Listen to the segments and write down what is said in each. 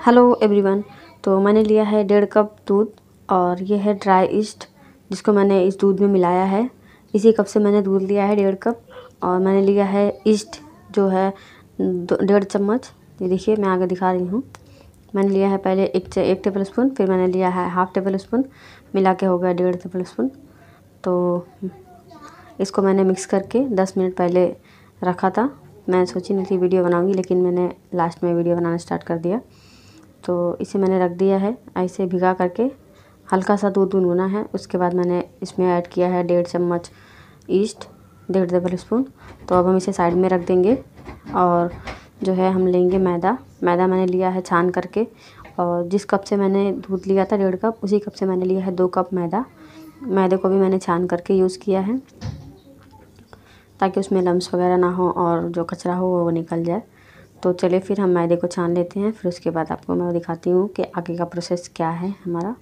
Hello everyone तो मैंने लिया है डेढ़ कप दूध और ये है ड्राई ईस्ट जिसको मैंने इस दूध में मिलाया है। इसी कप से मैंने दूध लिया है डेढ़ कप और मैंने लिया है ईस्ट जो है डेढ़ चम्मच। ये देखिए, मैं आगे दिखा रही हूँ। मैंने लिया है पहले एक एक टेबल स्पून फिर मैंने लिया है हाफ़ टेबल स्पून मिला के हो गया डेढ़ टेबल स्पून तो इसको मैंने मिक्स करके दस मिनट पहले रखा था। मैं सोची नहीं थी वीडियो बनाऊँगी, लेकिन मैंने लास्ट में वीडियो बनाना स्टार्ट कर दिया। तो इसे मैंने रख दिया है। ऐसे भिगा करके हल्का सा दूध गुनगुना है। उसके बाद मैंने इसमें ऐड किया है डेढ़ चम्मच ईस्ट डेढ़ टेबल स्पून तो अब हम इसे साइड में रख देंगे और जो है हम लेंगे मैदा। मैदा मैंने लिया है छान करके और जिस कप से मैंने दूध लिया था डेढ़ कप, उसी कप से मैंने लिया है दो कप मैदा। मैदे को भी मैंने छान करके यूज़ किया है ताकि उसमें लम्स वगैरह ना हो और जो कचरा हो वो निकल जाए। तो चलिए फिर हम मैदे को छान लेते हैं, फिर उसके बाद आपको मैं दिखाती हूँ कि आगे का प्रोसेस क्या है हमारा।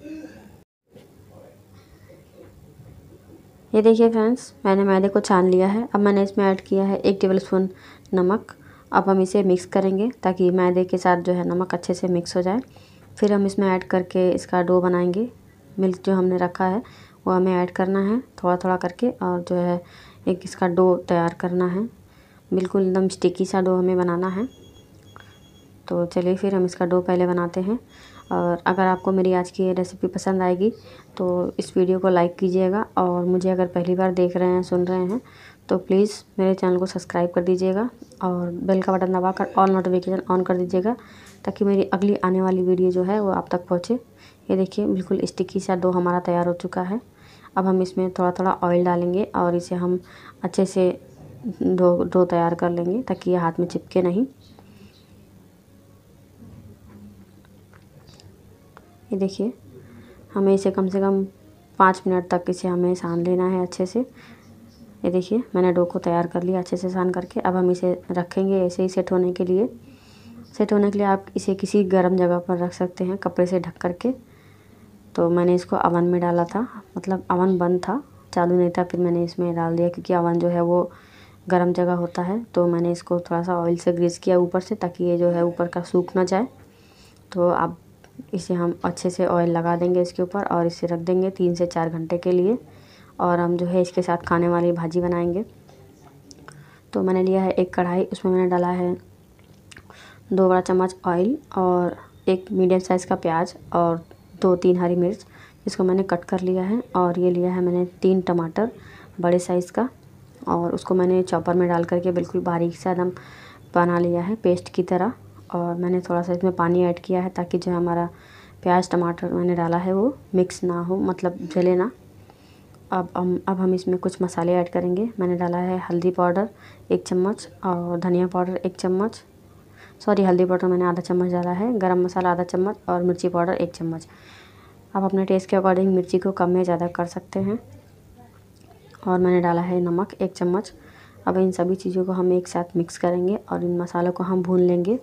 ये देखिए फ्रेंड्स मैंने मैदे को छान लिया है। अब मैंने इसमें ऐड किया है एक टेबल स्पून नमक। अब हम इसे मिक्स करेंगे ताकि मैदे के साथ जो है नमक अच्छे से मिक्स हो जाए। फिर हम इसमें ऐड करके इसका डो बनाएँगे। मिल्क जो हमने रखा है, वो हमें ऐड करना है थोड़ा थोड़ा करके और जो है एक इसका डो तैयार करना है। बिल्कुल एकदम स्टिकी सा डो हमें बनाना है। तो चलिए फिर हम इसका डो पहले बनाते हैं। और अगर आपको मेरी आज की रेसिपी पसंद आएगी तो इस वीडियो को लाइक कीजिएगा और मुझे अगर पहली बार देख रहे हैं, सुन रहे हैं तो प्लीज़ मेरे चैनल को सब्सक्राइब कर दीजिएगा और बेल का बटन दबा कर ऑल नोटिफिकेशन ऑन कर दीजिएगा ताकि मेरी अगली आने वाली वीडियो जो है, वो आप तक पहुँचे। ये देखिए, बिल्कुल स्टिकी सा डो हमारा तैयार हो चुका है। अब हम इसमें थोड़ा थोड़ा ऑयल डालेंगे और इसे हम अच्छे से डो डो तैयार कर लेंगे ताकि ये हाथ में चिपके नहीं। ये देखिए, हमें इसे कम से कम पाँच मिनट तक इसे हमें सान लेना है अच्छे से। ये देखिए, मैंने डो को तैयार कर लिया अच्छे से सान करके। अब हम इसे रखेंगे ऐसे ही सेट होने के लिए। सेट होने के लिए आप इसे किसी गर्म जगह पर रख सकते हैं, कपड़े से ढक करके। तो मैंने इसको अवन में डाला था मतलब अवन बंद था, चालू नहीं था, फिर मैंने इसमें डाल दिया क्योंकि अवन जो है वो गर्म जगह होता है। तो मैंने इसको थोड़ा सा ऑयल से ग्रीस किया ऊपर से ताकि ये जो है ऊपर का सूख ना जाए। तो अब इसे हम अच्छे से ऑयल लगा देंगे इसके ऊपर और इसे रख देंगे तीन से चार घंटे के लिए। और हम जो है इसके साथ खाने वाली भाजी बनाएँगे। तो मैंने लिया है एक कढ़ाई, उसमें मैंने डाला है दो बड़ा चम्मच ऑयल और एक मीडियम साइज़ का प्याज और दो तीन हरी मिर्च इसको मैंने कट कर लिया है। और ये लिया है मैंने तीन टमाटर बड़े साइज़ का और उसको मैंने चॉपर में डाल करके बिल्कुल बारीक से एकदम बना लिया है पेस्ट की तरह। और मैंने थोड़ा सा इसमें पानी ऐड किया है ताकि जो हमारा प्याज, टमाटर मैंने डाला है वो मिक्स ना हो मतलब जले ना। अब हम अब हम इसमें कुछ मसाले ऐड करेंगे। मैंने डाला है हल्दी पाउडर एक चम्मच और धनिया पाउडर एक चम्मच। सॉरी, हल्दी पाउडर मैंने आधा चम्मच डाला है। गरम मसाला आधा चम्मच और मिर्ची पाउडर एक चम्मच। आप अपने टेस्ट के अकॉर्डिंग मिर्ची को कम में ज़्यादा कर सकते हैं। और मैंने डाला है नमक एक चम्मच। अब इन सभी चीज़ों को हम एक साथ मिक्स करेंगे और इन मसालों को हम भून लेंगे।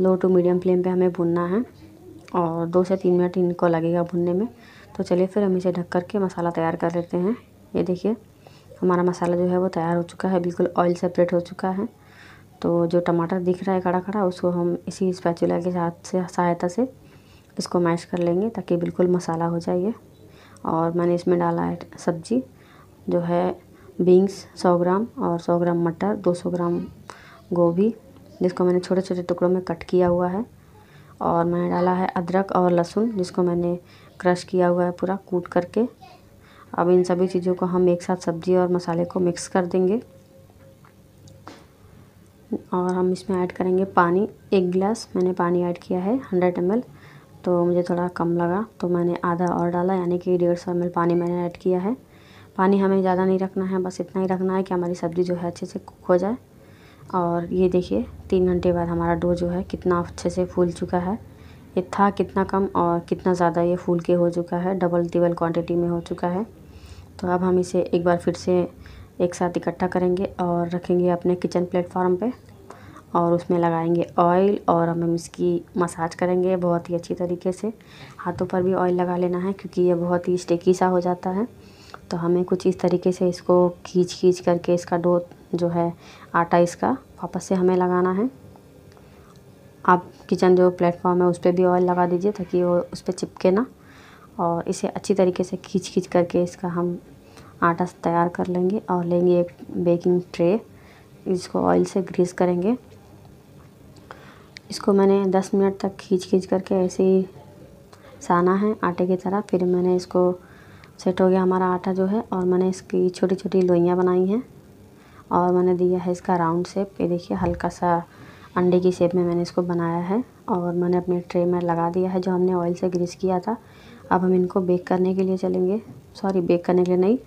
लो टू मीडियम फ्लेम पे हमें भुनना है और दो से तीन मिनट इनको लगेगा भुनने में। तो चलिए फिर हम इसे ढक कर के मसाला तैयार कर लेते हैं। ये देखिए, हमारा मसाला जो है वो तैयार हो चुका है, बिल्कुल ऑयल सेपरेट हो चुका है। तो जो टमाटर दिख रहा है खड़ा खड़ा उसको हम इसी स्पैचुला के साथ से, सहायता से इसको मैश कर लेंगे ताकि बिल्कुल मसाला हो जाए और मैंने इसमें डाला है सब्ज़ी, जो है बीन्स सौ ग्राम और सौ ग्राम मटर, दो सौ ग्राम गोभी जिसको मैंने छोटे छोटे टुकड़ों में कट किया हुआ है। और मैंने डाला है अदरक और लहसुन, जिसको मैंने क्रश किया हुआ है पूरा कूट करके। अब इन सभी चीज़ों को हम एक साथ सब्ज़ी और मसाले को मिक्स कर देंगे। और हम इसमें ऐड करेंगे पानी। एक गिलास मैंने पानी ऐड किया है, हंड्रेड एम तो मुझे थोड़ा कम लगा तो मैंने आधा और डाला, यानी कि डेढ़ सौ एम पानी मैंने ऐड किया है। पानी हमें ज़्यादा नहीं रखना है, बस इतना ही रखना है कि हमारी सब्ज़ी जो है अच्छे से कुक हो जाए। और ये देखिए, तीन घंटे बाद हमारा डो जो है कितना अच्छे से फूल चुका है। ये था कितना कम और कितना ज़्यादा ये फूल के हो चुका है, डबल टिबल क्वांटिटी में हो चुका है। तो अब हम इसे एक बार फिर से एक साथ इकट्ठा करेंगे और रखेंगे अपने किचन प्लेटफॉर्म पे और उसमें लगाएँगे ऑयल और हम इसकी मसाज करेंगे बहुत ही अच्छी तरीके से। हाथों पर भी ऑयल लगा लेना है क्योंकि ये बहुत ही स्टेकी सा हो जाता है। तो हमें कुछ इस तरीके से इसको खींच खींच करके इसका डो जो है आटा इसका वापस से हमें लगाना है। आप किचन जो प्लेटफॉर्म है उस पर भी ऑयल लगा दीजिए ताकि वो उस पर चिपके ना और इसे अच्छी तरीके से खींच खींच करके इसका हम आटा तैयार कर लेंगे और लेंगे एक बेकिंग ट्रे इसको ऑयल से ग्रीस करेंगे। इसको मैंने 10 मिनट तक खींच खींच करके ऐसे ही साना है आटे की तरह। फिर मैंने इसको सेट हो गया हमारा आटा जो है और मैंने इसकी छोटी छोटी लोइयाँ बनाई हैं। और मैंने दिया है इसका राउंड शेप ये देखिए हल्का सा अंडे की शेप में मैंने इसको बनाया है और मैंने अपने ट्रे में लगा दिया है जो हमने ऑयल से ग्रीस किया था। अब हम इनको बेक करने के लिए चलेंगे। सॉरी बेक करने के लिए नहीं,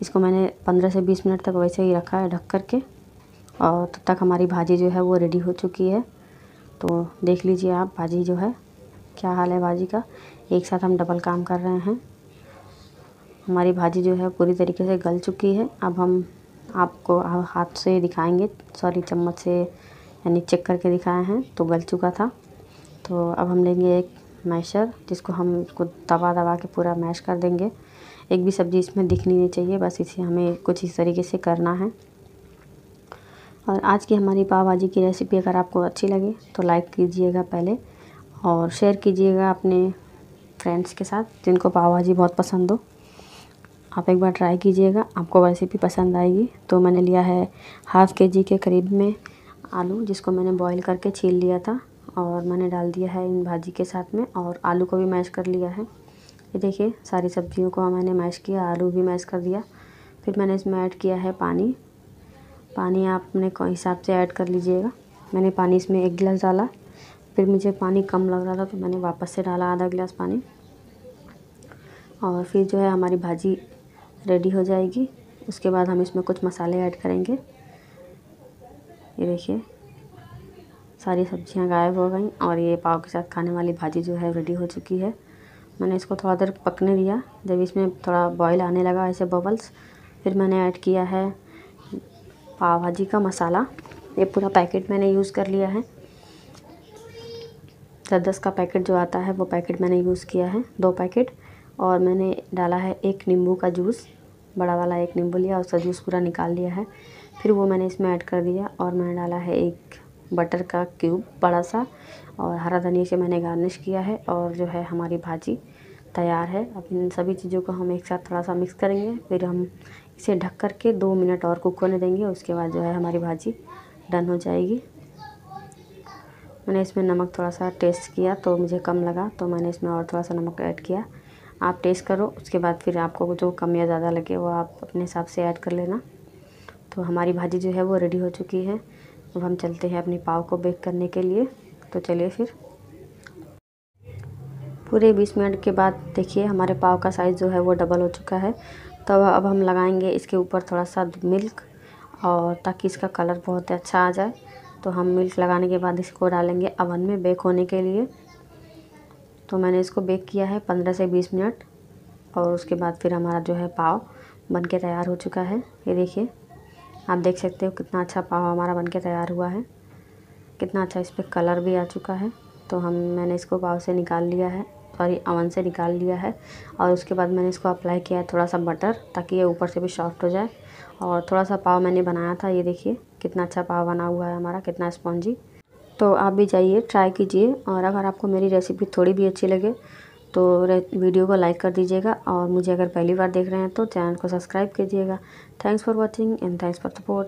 इसको मैंने पंद्रह से बीस मिनट तक वैसे ही रखा है, ढक करके। और तब तक हमारी भाजी जो है वो रेडी हो चुकी है। तो देख लीजिए आप, भाजी जो है, क्या हाल है भाजी का? एक साथ हम डबल काम कर रहे हैं। हमारी भाजी जो है पूरी तरीके से गल चुकी है। अब हम आपको हाथ से दिखाएँगे। सॉरी, चम्मच से, यानी चेक करके दिखाए हैं तो गल चुका था। तो अब हम लेंगे एक मैशर, जिसको हम इसको दबा दबा के पूरा मैश कर देंगे। एक भी सब्ज़ी इसमें दिखनी नहीं चाहिए, बस इसे हमें कुछ इस तरीके से करना है। और आज की हमारी पाव भाजी की रेसिपी अगर आपको अच्छी लगे तो लाइक कीजिएगा पहले, और शेयर कीजिएगा अपने फ्रेंड्स के साथ, जिनको पाव भाजी बहुत पसंद हो। आप एक बार ट्राई कीजिएगा, आपको रेसिपी पसंद आएगी। तो मैंने लिया है हाफ़ के जी के करीब में आलू, जिसको मैंने बॉईल करके छील लिया था और मैंने डाल दिया है इन भाजी के साथ में और आलू को भी मैश कर लिया है। ये देखिए, सारी सब्जियों को मैंने मैश किया, आलू भी मैश कर दिया। फिर मैंने इसमें ऐड किया है पानी। पानी आप अपने हिसाब से ऐड कर लीजिएगा। मैंने पानी इसमें एक गिलास डाला। फिर मुझे पानी कम लग रहा था तो मैंने वापस से डाला आधा गिलास पानी। और फिर जो है हमारी भाजी रेडी हो जाएगी। उसके बाद हम इसमें कुछ मसाले ऐड करेंगे। ये देखिए, सारी सब्ज़ियाँ गायब हो गई और ये पाव के साथ खाने वाली भाजी जो है रेडी हो चुकी है। मैंने इसको थोड़ा देर पकने दिया। जब इसमें थोड़ा बॉईल आने लगा ऐसे बबल्स फिर मैंने ऐड किया है पाव भाजी का मसाला। ये पूरा पैकेट मैंने यूज़ कर लिया है। दस दस का पैकेट जो आता है, वो पैकेट मैंने यूज़ किया है, दो पैकेट और मैंने डाला है एक नींबू का जूस बड़ा वाला एक नींबू लिया, उसका जूस पूरा निकाल लिया है। फिर वो मैंने इसमें ऐड कर दिया और मैंने डाला है एक बटर का क्यूब बड़ा सा और हरा धनिया से मैंने गार्निश किया है और जो है हमारी भाजी तैयार है। अब इन सभी चीज़ों को हम एक साथ थोड़ा सा मिक्स करेंगे, फिर हम इसे ढक कर के दो मिनट और कुक होने देंगे उसके बाद जो है हमारी भाजी डन हो जाएगी। मैंने इसमें नमक थोड़ा सा टेस्ट किया तो मुझे कम लगा तो मैंने इसमें और थोड़ा सा नमक ऐड किया। आप टेस्ट करो, उसके बाद फिर आपको जो कम या ज़्यादा लगे वो आप अपने हिसाब से ऐड कर लेना। तो हमारी भाजी जो है वो रेडी हो चुकी है। अब हम चलते हैं अपनी पाव को बेक करने के लिए। तो चलिए फिर। पूरे 20 मिनट के बाद देखिए, हमारे पाव का साइज़ जो है वो डबल हो चुका है। तो अब हम लगाएँगे इसके ऊपर थोड़ा सा मिल्क और ताकि इसका कलर बहुत अच्छा आ जाए। तो हम मिल्क लगाने के बाद इसको डालेंगे अवन में बेक होने के लिए। तो मैंने इसको बेक किया है पंद्रह से बीस मिनट और उसके बाद फिर हमारा जो है पाव बन के तैयार हो चुका है। ये देखिए, आप देख सकते हो कितना अच्छा पाव हमारा बन के तैयार हुआ है। कितना अच्छा इस पर कलर भी आ चुका है। तो हम, मैंने इसको पाव से निकाल लिया है, सॉरी, अवन से निकाल लिया है और उसके बाद मैंने इसको अप्लाई किया है थोड़ा सा बटर ताकि ये ऊपर से भी सॉफ्ट हो जाए। और थोड़ा सा पाव मैंने बनाया था, ये देखिए, कितना अच्छा पाव बना हुआ है हमारा, कितना स्पॉन्जी तो आप भी जाइए ट्राई कीजिए और अगर आपको मेरी रेसिपी थोड़ी भी अच्छी लगे तो वीडियो को लाइक कर दीजिएगा और मुझे अगर पहली बार देख रहे हैं तो चैनल को सब्सक्राइब कीजिएगा। Thanks for watching and thanks for support